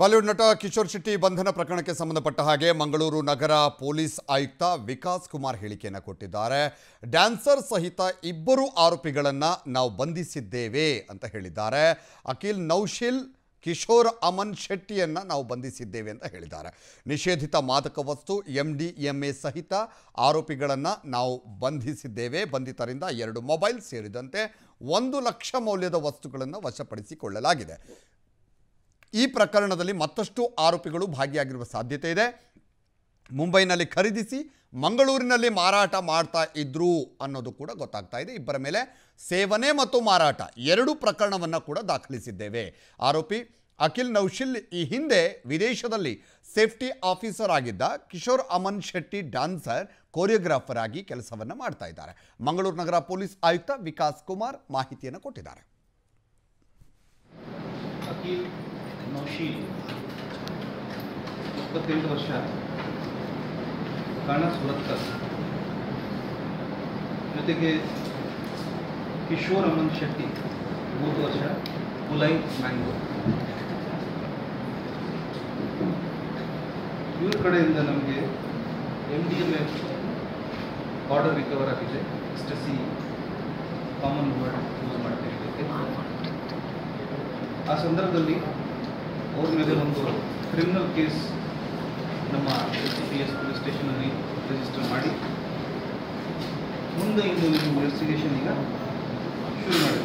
Bollywood ನಟ ಕಿಶೋರ್ ಶೆಟ್ಟಿ ಬಂಧನ ಪ್ರಕರಣಕ್ಕೆ ಸಂಬಂಧಪಟ್ಟ ಹಾಗೆ ಮಂಗಳೂರು ನಗರ ಪೊಲೀಸ್ ಆಯುಕ್ತ ವಿಕಾಸ್ ಕುಮಾರ್ ಹೇಳಿಕೆಯನ್ನು ಕೊಟ್ಟಿದ್ದಾರೆ. ಡ್ಯಾನ್ಸರ್ ಸಹಿತ ಇಬ್ಬರು ಆರೋಪಿಗಳನ್ನು ನಾವು ಬಂಧಿಸಿದ್ದೇವೆ ಅಂತ ಹೇಳಿದ್ದಾರೆ. ಅಖಿಲ್, ನೌಶಿಲ್, ಕಿಶೋರ್, ಅಮನ್ ಶೆಟ್ಟಿಯನ್ನು ನಾವು ಬಂಧಿಸಿದ್ದೇವೆ ಅಂತ ಹೇಳಿದ್ದಾರೆ. ನಿಷೇಧಿತ ಮಾದಕ ವಸ್ತು ಎಂ ಡಿ ಎಂ ಎ ಸಹಿತ ಆರೋಪಿಗಳನ್ನು ನಾವು ಬಂಧಿಸಿದ್ದೇವೆ. ಬಂಧಿತರಿಂದ ಎರಡು ಮೊಬೈಲ್ ಸೇರಿದಂತೆ ಒಂದು ಲಕ್ಷ ಮೌಲ್ಯದ ವಸ್ತುಗಳನ್ನು ವಶಪಡಿಸಿಕೊಳ್ಳಲಾಗಿದೆ. ಈ ಪ್ರಕರಣದಲ್ಲಿ ಮತ್ತಷ್ಟು ಆರೋಪಿಗಳು ಭಾಗಿಯಾಗಿರುವ ಸಾಧ್ಯತೆ ಇದೆ. ಮುಂಬೈನಲ್ಲಿ ಖರೀದಿಸಿ ಮಂಗಳೂರಿನಲ್ಲಿ ಮಾರಾಟ ಮಾಡ್ತಾ ಇದ್ರು ಅನ್ನೋದು ಕೂಡ ಗೊತ್ತಾಗ್ತಾ ಇದೆ. ಇಬ್ಬರ ಮೇಲೆ ಸೇವನೆ ಮತ್ತು ಮಾರಾಟ ಎರಡು ಪ್ರಕರಣವನ್ನು ಕೂಡ ದಾಖಲಿಸಿದ್ದೇವೆ. ಆರೋಪಿ ಅಖಿಲ್ ನೌಶಿಲ್ ಈ ಹಿಂದೆ ವಿದೇಶದಲ್ಲಿ ಸೇಫ್ಟಿ ಆಫೀಸರ್ ಆಗಿದ್ದ ಕಿಶೋರ್ ಅಮನ್ ಶೆಟ್ಟಿ ಡಾನ್ಸರ್, ಕೋರಿಯೋಗ್ರಾಫರ್ ಆಗಿ ಕೆಲಸವನ್ನು ಮಾಡ್ತಾ ಇದ್ದಾರೆ. ಮಂಗಳೂರು ನಗರ ಪೊಲೀಸ್ ಆಯುಕ್ತ ವಿಕಾಸ್ ಕುಮಾರ್ ಮಾಹಿತಿಯನ್ನು ಕೊಟ್ಟಿದ್ದಾರೆ. ನೌಶೀಲ್ ಇಪ್ಪತ್ತೆಂಟು ವರ್ಷ. ಕಣ ಸುರತ್ಕರ್ ಜೊತೆಗೆ ಕಿಶೋರ್ ಅಮನ್ ಶೆಟ್ಟಿ ಮೂರು ವರ್ಷ. ಮುಲೈ ಮ್ಯಾಂಗೋ. ಇವ್ರ ಕಡೆಯಿಂದ ನಮಗೆ M D M F order recover ಆಗಿದೆ. ಎಸ್ಟಸಿ ಕಾಮನ್ ವರ್ಡ್ ಯೂಸ್ ಮಾಡ್ತೀವಿ ಇದಕ್ಕೆ ಆ ಸಂದರ್ಭದಲ್ಲಿ ಅವ್ರ ಮೇಲೆ ಒಂದು ಕ್ರಿಮಿನಲ್ ಕೇಸ್ ನಮ್ಮ ಸಿ ಪಿ ಎಸ್ ಪೊಲೀಸ್ ಸ್ಟೇಷನಲ್ಲಿ ರಿಜಿಸ್ಟರ್ ಮಾಡಿ, ಮುಂದೆ ಇದು ಇನ್ವೆಸ್ಟಿಗೇಷನ್ ಈಗ ಶುರು ಮಾಡಿದೆ